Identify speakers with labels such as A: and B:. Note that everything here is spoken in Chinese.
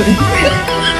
A: 我